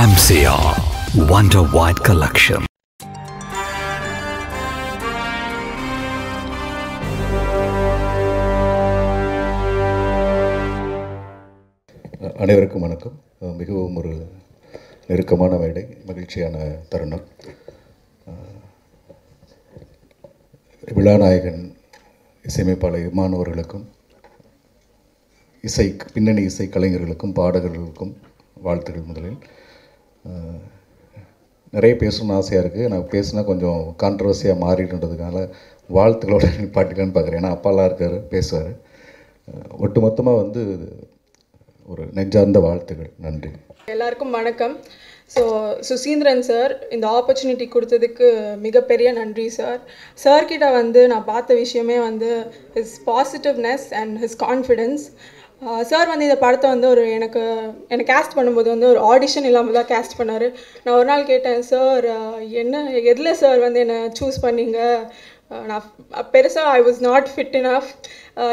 MCR Wonder White Collection. அனைவருக்கும் வணக்கம். மிகவும் ஒரு நெருக்கமான மேடை மகிழ்ச்சியான தருணம். விழாநாயகன் இசையமைப்பாளர் மாணவர்களுக்கும் இசை பின்னணி இசை கலைஞர்களுக்கும் பாடகர்களுக்கும் வாழ்த்துக்கள் முதலில். நிறைய பேசணும்னு ஆசையாக இருக்குது நான் பேசினா கொஞ்சம் கான்ட்ரவர்சியாக மாறிடுன்றதுனால வாழ்த்துக்களோட நிப்பாட்டிக்கலான்னு பார்க்குறேன் ஏன்னா அப்பாலாம் இருக்கார் பேசுவார். ஒட்டுமொத்தமாக வந்து ஒரு நெஞ்சார்ந்த வாழ்த்துக்கள். நன்றி. எல்லாருக்கும் வணக்கம். ஸோ சுசீந்திரன் சார் இந்த ஆப்பர்ச்சுனிட்டி கொடுத்ததுக்கு மிகப்பெரிய நன்றி சார். சார்கிட்ட வந்து நான் பார்த்த விஷயமே வந்து his positiveness and his confidence sir வந்து இந்த படத்தை வந்து ஒரு எனக்கு எனக்கு கேஸ்ட் பண்ணும்போது வந்து ஒரு ஆடிஷன் இல்லாமல் தான் கேஸ்ட் பண்ணார். நான் ஒரு நாள் கேட்டேன் சார் என்ன எதில் சார் வந்து என்னை சூஸ் பண்ணீங்க? நான் பெருசாக I was not fit enough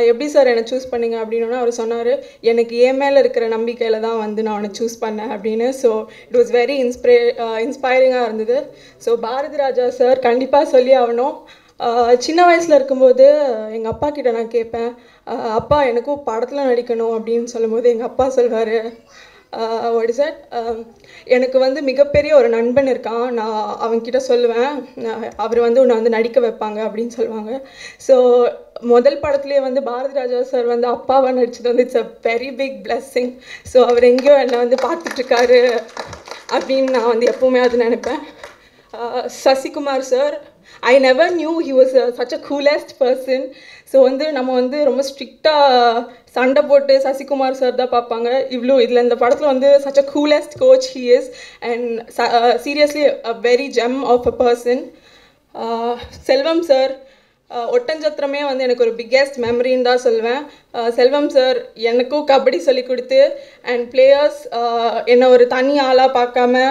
எப்படி சார் என்னை சூஸ் பண்ணீங்க? அப்படின்னு அவர் சொன்னார் எனக்கு என் மேலே இருக்கிற நம்பிக்கையில் தான் வந்து நான் அவனை சூஸ் பண்ணேன் அப்படின்னு. So it was very inspire இன்ஸ்பைரிங்காக இருந்தது. ஸோ பாரதி ராஜா சார் கண்டிப்பாக சொல்லி ஆகணும். சின்ன வயசில் இருக்கும்போது எங்கள் அப்பா கிட்ட நான் கேட்பேன் அப்பா எனக்கும் படத்தில் நடிக்கணும் அப்படின்னு சொல்லும்போது எங்கள் அப்பா சொல்வார். வாட் இஸ் தட் எனக்கு வந்து மிகப்பெரிய ஒரு நண்பன் இருக்கான். நான் அவன்கிட்ட சொல்லுவேன் அவர் வந்து உன்னை வந்து நடிக்க வைப்பாங்க அப்படின்னு சொல்லுவாங்க. ஸோ முதல் படத்துலேயே வந்து பாரதி ராஜா சார் வந்து அப்பாவை நடிச்சது வந்து it's a very big blessing so அவர் எங்கேயோ என்னை வந்து பார்த்துட்ருக்காரு அப்படின்னு நான் வந்து எப்போவுமே அது நினைப்பேன். Sasikumar sir I never knew he was such a coolest person so வந்து நம்ம வந்து ரொம்ப ஸ்ட்ரிக்டாக சண்டை போட்டு சசிகுமார் சார் தான் பார்ப்பாங்க. இவ்வளோ இதில் இந்த படத்தில் வந்து such a coolest coach he is and seriously a very gem of a person Selvam sir uh, ஒட்டஞ்சத்திரமே வந்து எனக்கு ஒரு பிக்கெஸ்ட் மெமரின்னு தான் சொல்வேன். Uh, செல்வம் சார் எனக்கும் கபடி சொல்லி கொடுத்து அண்ட் பிளேயர்ஸ் uh, என்னை ஒரு தனி ஆளாக பார்க்காம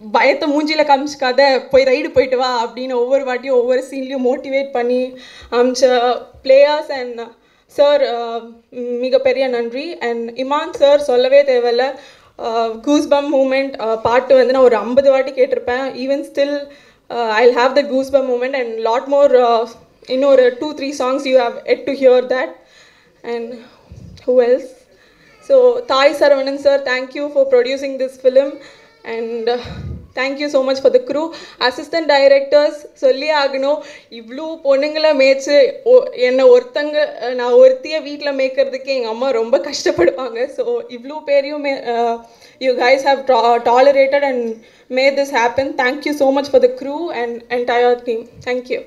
பயத்தை மூஞ்சியில் காமிச்சிக்காத போய் ரைடு போயிட்டு வா அப்படின்னு ஒவ்வொரு வாட்டியும் ஒவ்வொரு சீன்லேயும் மோட்டிவேட் பண்ணி அமிச்ச பிளேயர்ஸ் அண்ட் சார் மிகப்பெரிய நன்றி. அண்ட் இமான் சார் சொல்லவே தேவையில்ல. கூஸ்பம் மூமெண்ட் பாட்டு வந்து நான் ஒரு ஐம்பது வாட்டி கேட்டிருப்பேன். Even still I have the goosebump moment and lot more இன்னும் ஒரு two three songs you have Ed to hear that and who else so Thai Saravanan sir thank you for producing this film and thank you so much for the crew assistant directors சொல்லி ஆகணும். இவ்வளோ பொண்ணுங்களை மேய்ச்சி ஓ என்னை ஒருத்தங்க நான் ஒருத்தியை வீட்டில் மேய்க்கிறதுக்கு எங்கள் அம்மா ரொம்ப கஷ்டப்படுவாங்க. ஸோ இவ்வளோ பேரையும் may you guys have tolerated and may this happen thank you so much for the crew and entire team thank you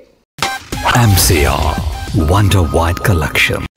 MCR Wonder White Collection.